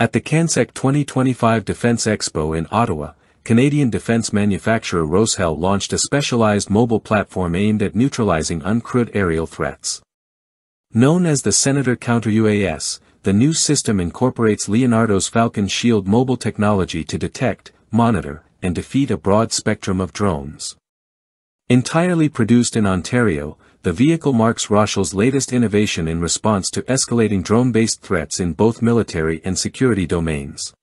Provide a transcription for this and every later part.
At the CanSec 2025 Defense Expo in Ottawa, Canadian defense manufacturer Roshel launched a specialized mobile platform aimed at neutralizing uncrewed aerial threats. Known as the Senator Counter-UAS, the new system incorporates Leonardo's Falcon Shield mobile technology to detect, monitor, and defeat a broad spectrum of drones. Entirely produced in Ontario, the vehicle marks Roshel's latest innovation in response to escalating drone-based threats in both military and security domains.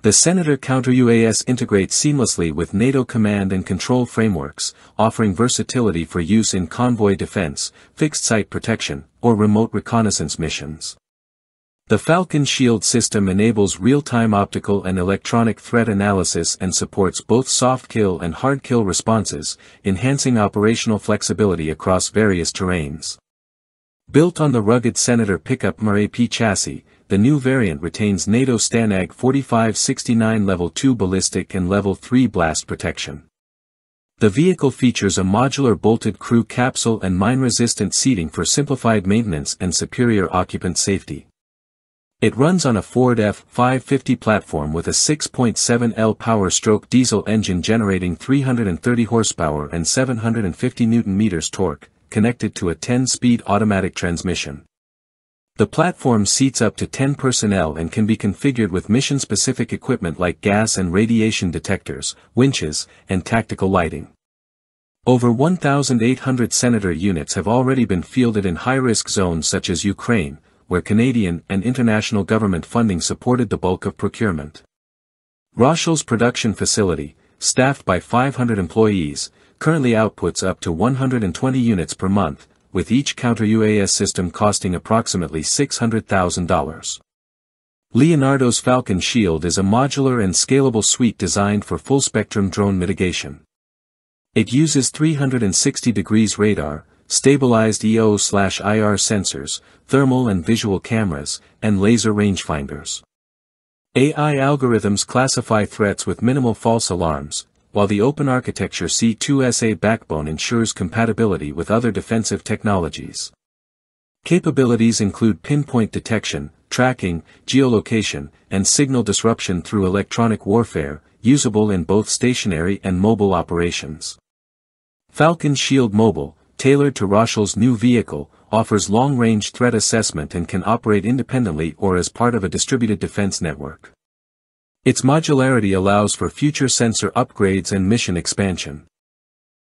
The Senator Counter-UAS integrates seamlessly with NATO command and control frameworks, offering versatility for use in convoy defense, fixed-site protection, or remote reconnaissance missions. The Falcon Shield system enables real-time optical and electronic threat analysis and supports both soft kill and hard kill responses, enhancing operational flexibility across various terrains. Built on the rugged Senator pickup MRAP chassis, the new variant retains NATO STANAG 4569 Level 2 ballistic and Level 3 blast protection. The vehicle features a modular bolted crew capsule and mine-resistant seating for simplified maintenance and superior occupant safety. It runs on a Ford F-550 platform with a 6.7L power-stroke diesel engine generating 330 horsepower and 750 Nm torque, connected to a 10-speed automatic transmission. The platform seats up to 10 personnel and can be configured with mission-specific equipment like gas and radiation detectors, winches, and tactical lighting. Over 1,800 Senator units have already been fielded in high-risk zones such as Ukraine, where Canadian and international government funding supported the bulk of procurement. Roshel's production facility, staffed by 500 employees, currently outputs up to 120 units per month, with each counter-UAS system costing approximately $600,000. Leonardo's Falcon Shield is a modular and scalable suite designed for full-spectrum drone mitigation. It uses 360 degrees radar, stabilized EO/IR sensors, thermal and visual cameras, and laser rangefinders. AI algorithms classify threats with minimal false alarms, while the open architecture C2SA backbone ensures compatibility with other defensive technologies. Capabilities include pinpoint detection, tracking, geolocation, and signal disruption through electronic warfare, usable in both stationary and mobile operations. Falcon Shield Mobile, tailored to Roshel's new vehicle, offers long-range threat assessment and can operate independently or as part of a distributed defense network. Its modularity allows for future sensor upgrades and mission expansion.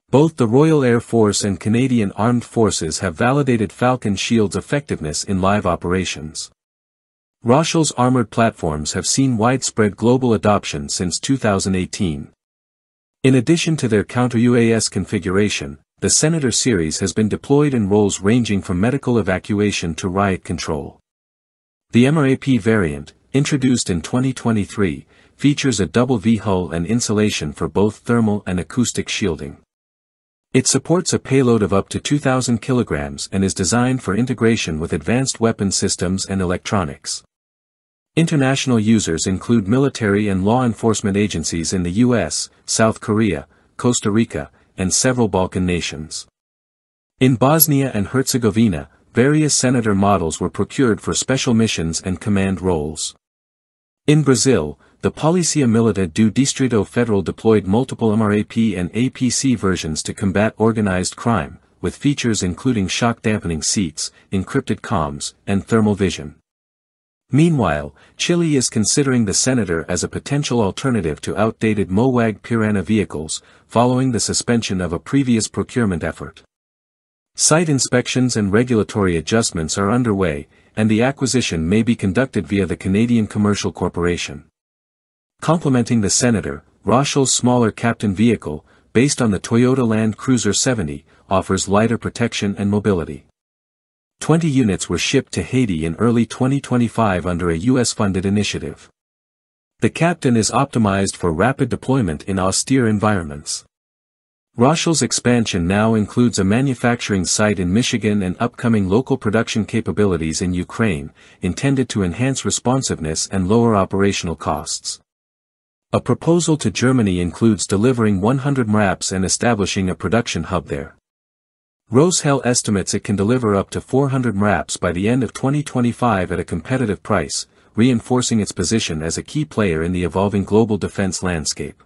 Both the Royal Air Force and Canadian Armed Forces have validated Falcon Shield's effectiveness in live operations. Roshel's armored platforms have seen widespread global adoption since 2018. In addition to their counter-UAS configuration, the Senator series has been deployed in roles ranging from medical evacuation to riot control. The MRAP variant, introduced in 2023, features a double V-hull and insulation for both thermal and acoustic shielding. It supports a payload of up to 2,000 kilograms and is designed for integration with advanced weapon systems and electronics. International users include military and law enforcement agencies in the US, South Korea, Costa Rica, and several Balkan nations. In Bosnia and Herzegovina, various senator models were procured for special missions and command roles. In Brazil, the Policia Militar do Distrito Federal deployed multiple MRAP and APC versions to combat organized crime, with features including shock dampening seats, encrypted comms, and thermal vision. Meanwhile, Chile is considering the Senator as a potential alternative to outdated MOWAG Piranha vehicles, following the suspension of a previous procurement effort. Site inspections and regulatory adjustments are underway, and the acquisition may be conducted via the Canadian Commercial Corporation. Complementing the Senator, Roshel's smaller Captain vehicle, based on the Toyota Land Cruiser 70, offers lighter protection and mobility. 20 units were shipped to Haiti in early 2025 under a US-funded initiative. The Captain is optimized for rapid deployment in austere environments. Roshel's expansion now includes a manufacturing site in Michigan and upcoming local production capabilities in Ukraine, intended to enhance responsiveness and lower operational costs. A proposal to Germany includes delivering 100 MRAPs and establishing a production hub there. Roshel estimates it can deliver up to 400 MRAPs by the end of 2025 at a competitive price, reinforcing its position as a key player in the evolving global defense landscape.